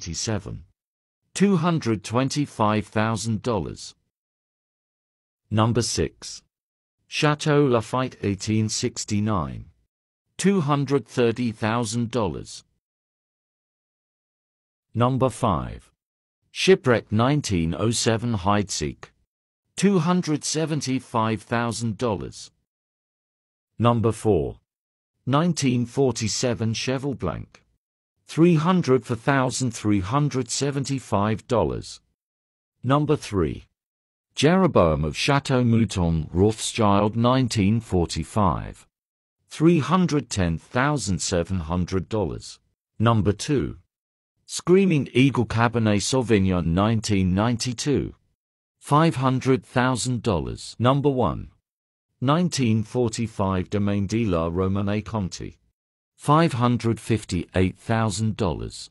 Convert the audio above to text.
1897. $225,000. Number 6. Chateau Lafite 1869. $230,000. Number 5. Shipwreck 1907 Heidsieck. $275,000. Number 4. 1947 Cheval Blanc. 300 for $1,375. Number 3. Jeroboam of Chateau Mouton Rothschild 1945. $310,700. Number 2. Screaming Eagle Cabernet Sauvignon 1992. $500,000. Number 1. 1945 Domaine de la Romanée Conti. $558,000.